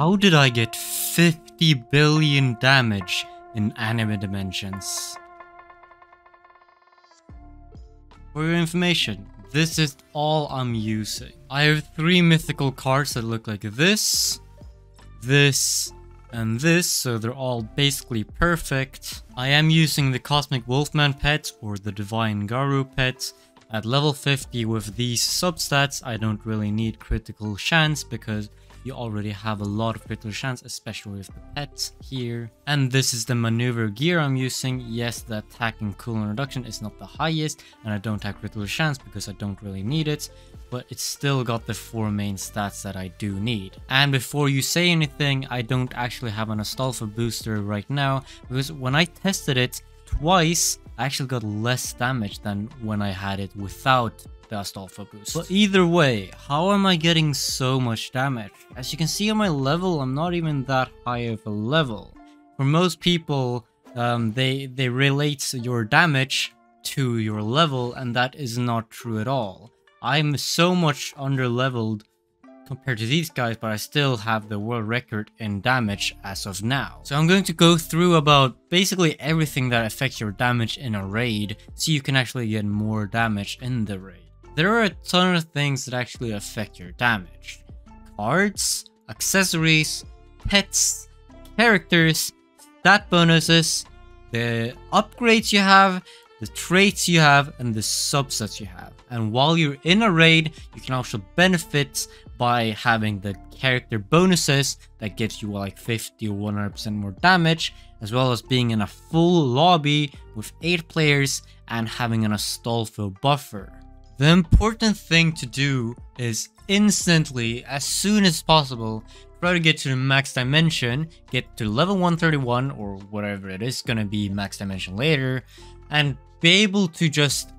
How did I get 50 billion damage in anime dimensions? For your information, this is all I'm using. I have three mythical cards that look like this, this, and this, so they're all basically perfect. I am using the Cosmic Wolfman pet or the Divine Garou pet. At level 50 with these substats, I don't really need critical chance because you already have a lot of critical chance, especially with the pets here. And this is the maneuver gear I'm using. Yes, the attack and cooldown reduction is not the highest, and I don't have critical chance because I don't really need it, but it's still got the four main stats that I do need. And before you say anything, I don't actually have an Astolfo booster right now, because when I tested it twice, I actually got less damage than when I had it without the Astolfo boost. But either way, how am I getting so much damage? As you can see on my level, I'm not even that high of a level. For most people, um, they, they relate your damage to your level, and that is not true at all. I'm so much under leveled compared to these guys, but I still have the world record in damage as of now. So I'm going to go through about basically everything that affects your damage in a raid, so you can actually get more damage in the raid. There are a ton of things that actually affect your damage. Cards, accessories, pets, characters, stat bonuses, the upgrades you have, the traits you have, and the substats you have. And while you're in a raid, you can also benefit by having the character bonuses that gives you like 50 or 100% more damage, as well as being in a full lobby with 8 players and having an Astolfo buffer. The important thing to do is instantly, as soon as possible, try to get to the max dimension, get to level 131 or whatever it is gonna be max dimension later, and be able to just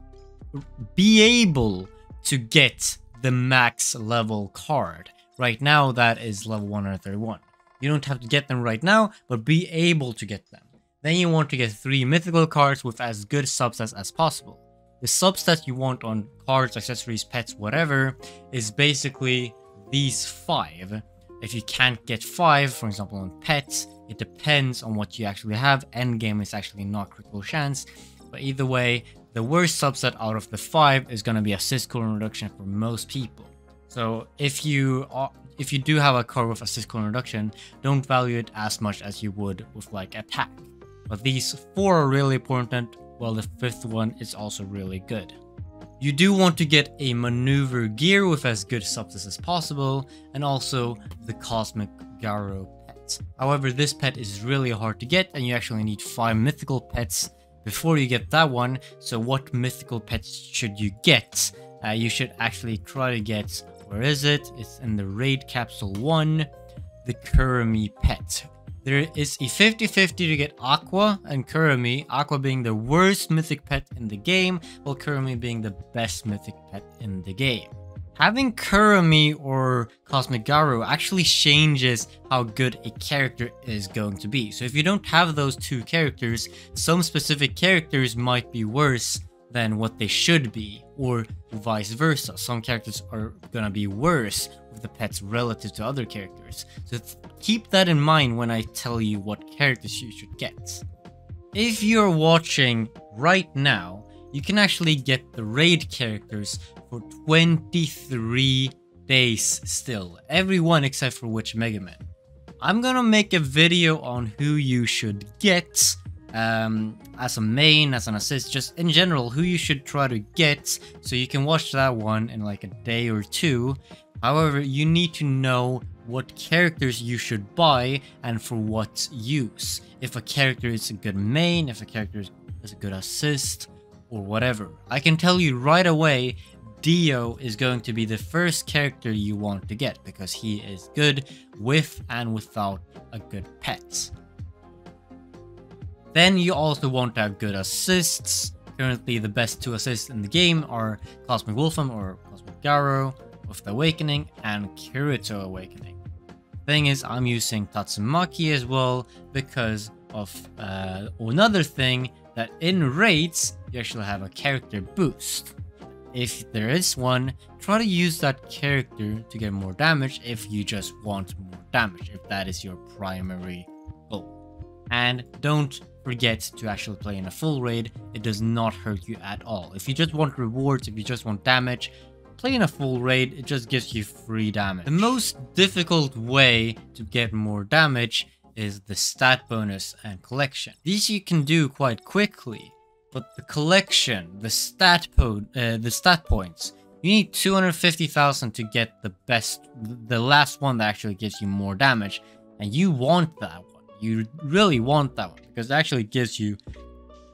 be able to get the max level card. Right now that is level 131. You don't have to get them right now, but be able to get them. Then you want to get 3 mythical cards with as good substats as possible. The substat you want on cards, accessories, pets, whatever, is basically these five. If you can't get five, for example, on pets, it depends on what you actually have. Endgame is actually not critical chance. But either way, the worst substat out of the five is going to be assist cooldown reduction for most people. So if you are, if you do have a card with assist cooldown reduction, don't value it as much as you would with like attack. But these four are really important while the fifth one is also really good. You do want to get a maneuver gear with as good substats as possible, and also the Cosmic Garou pet. However, this pet is really hard to get, and you actually need 5 mythical pets before you get that one. So what mythical pets should you get? Uh, you should actually try to get, where is it? It's in the Raid Capsule 1, the Kurumi pet, there is a 50-50 to get Aqua and Kurumi, Aqua being the worst mythic pet in the game, while Kurumi being the best mythic pet in the game. Having Kurumi or Cosmic Garou actually changes how good a character is going to be. So if you don't have those two characters, some specific characters might be worse than what they should be, or vice versa. Some characters are gonna be worse with the pets relative to other characters. So keep that in mind when I tell you what characters you should get. If you're watching right now, you can actually get the raid characters for 23 days still. Everyone except for Witch Mega Man. I'm gonna make a video on who you should get um, as a main, as an assist, just in general, who you should try to get. So you can watch that one in like a day or two. However, you need to know what characters you should buy and for what use. If a character is a good main, if a character is a good assist, or whatever. I can tell you right away, Dio is going to be the first character you want to get because he is good with and without a good pet. Then you also want to have good assists. Currently the best two assists in the game are Cosmic Wolfman or Cosmic Garou with the Awakening and Kirito Awakening. Thing is, I'm using Tatsumaki as well because of uh, another thing that in raids, you actually have a character boost. If there is one, try to use that character to get more damage if you just want more damage, if that is your primary goal. And don't forget to actually play in a full raid, it does not hurt you at all. If you just want rewards, if you just want damage, play in a full raid, it just gives you free damage. The most difficult way to get more damage is the stat bonus and collection. These you can do quite quickly, but the collection, the stat po uh, the stat points, you need 250,000 to get the best, the last one that actually gives you more damage, and you want that one. You really want that one because it actually gives you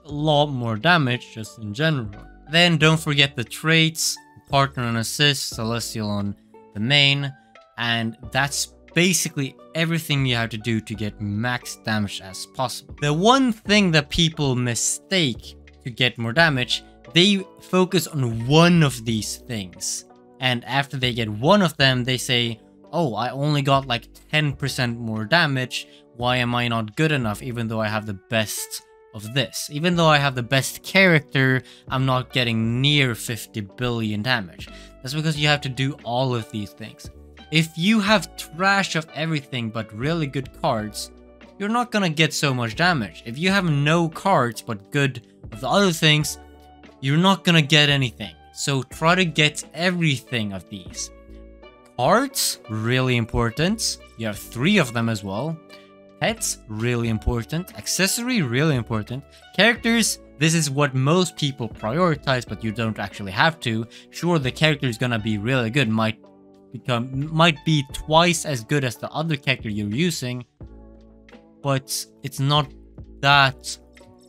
a lot more damage just in general. Then don't forget the traits, partner and assist, celestial on the main, and that's basically everything you have to do to get max damage as possible. The one thing that people mistake to get more damage, they focus on one of these things. And after they get one of them, they say, oh, I only got like 10% more damage. Why am I not good enough even though I have the best of this? Even though I have the best character, I'm not getting near 50 billion damage. That's because you have to do all of these things. If you have trash of everything but really good cards, you're not gonna get so much damage. If you have no cards but good of the other things, you're not gonna get anything. So try to get everything of these. Cards, really important. You have three of them as well. Pets, really important. Accessory, really important. Characters, this is what most people prioritize, but you don't actually have to. Sure, the character is gonna be really good, might become might be twice as good as the other character you're using, but it's not that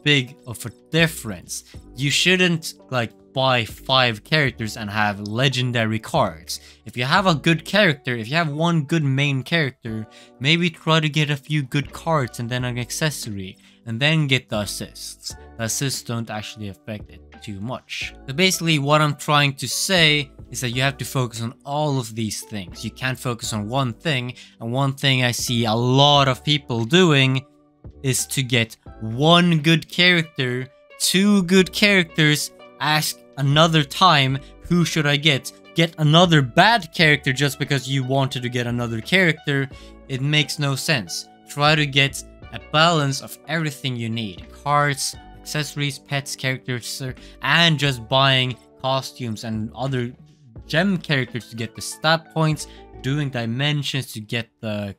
big of a difference. You shouldn't like buy five characters and have legendary cards. If you have a good character, if you have one good main character, maybe try to get a few good cards and then an accessory, and then get the assists. The assists don't actually affect it too much. So basically what I'm trying to say is that you have to focus on all of these things. You can't focus on one thing, and one thing I see a lot of people doing is to get one good character, two good characters, ask another time, who should I get? Get another bad character just because you wanted to get another character. It makes no sense. Try to get a balance of everything you need. Cards, accessories, pets, characters, and just buying costumes and other gem characters to get the stat points, doing dimensions to get the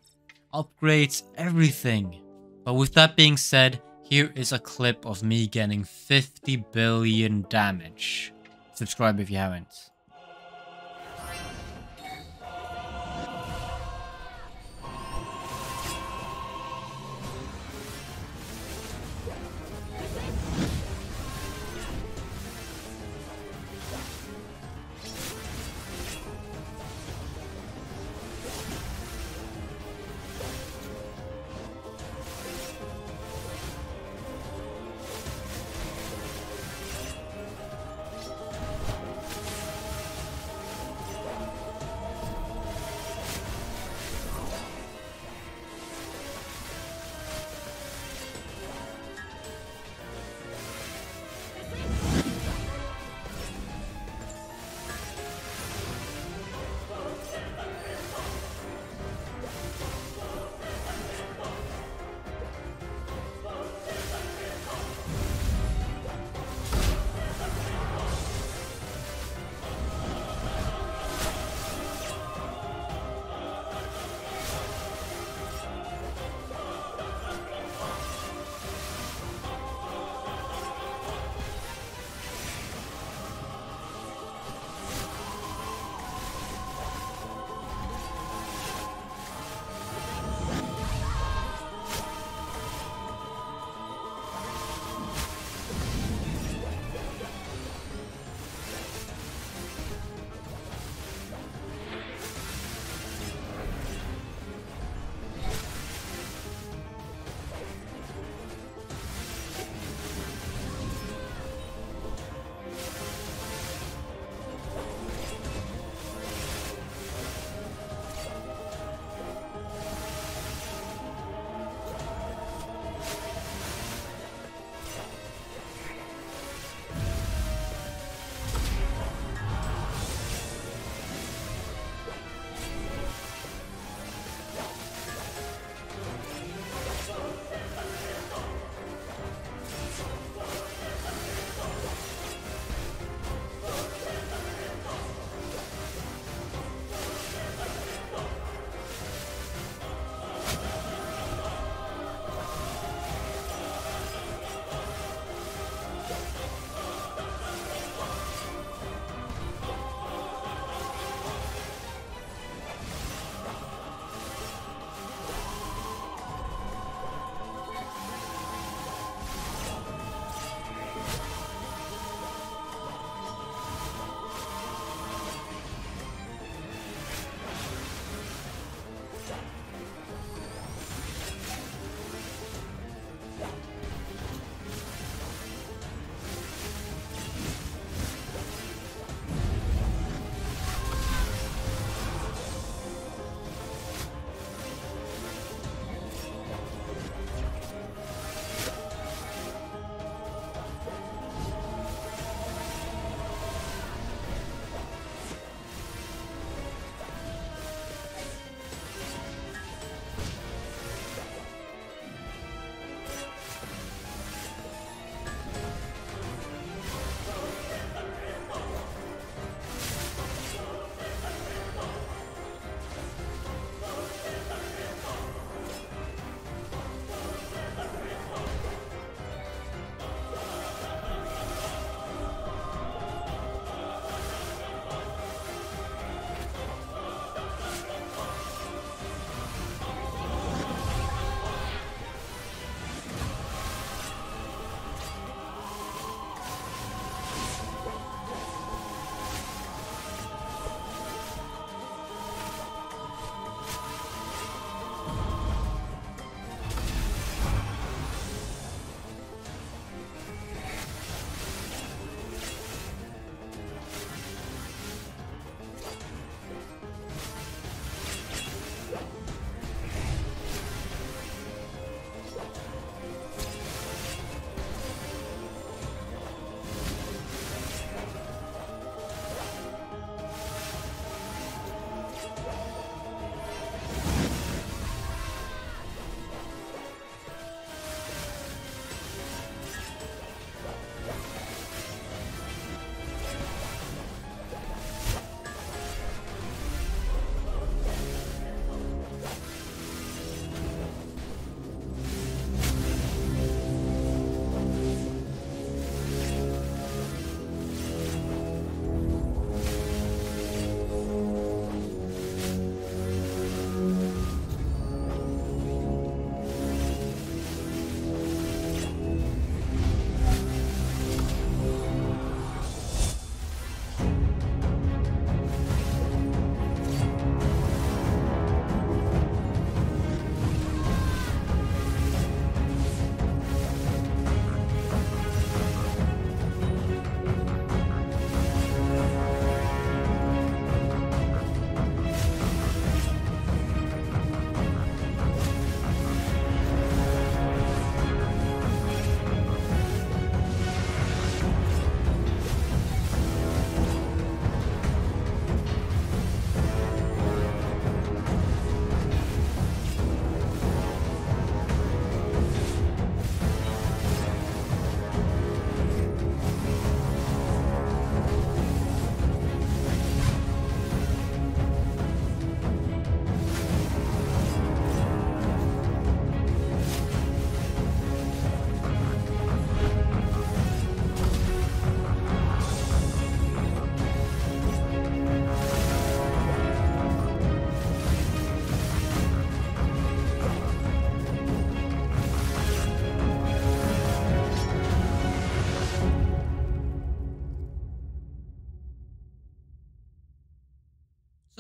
upgrades, everything. But with that being said, here is a clip of me getting 50 billion damage. Subscribe if you haven't.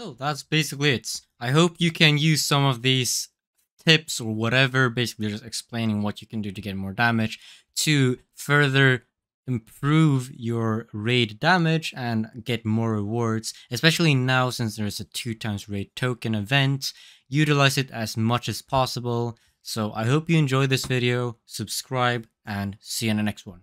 Oh, that's basically it. I hope you can use some of these tips or whatever, basically just explaining what you can do to get more damage to further improve your raid damage and get more rewards, especially now since there's a 2 times raid token event. Utilize it as much as possible. So I hope you enjoyed this video, subscribe, and see you in the next one.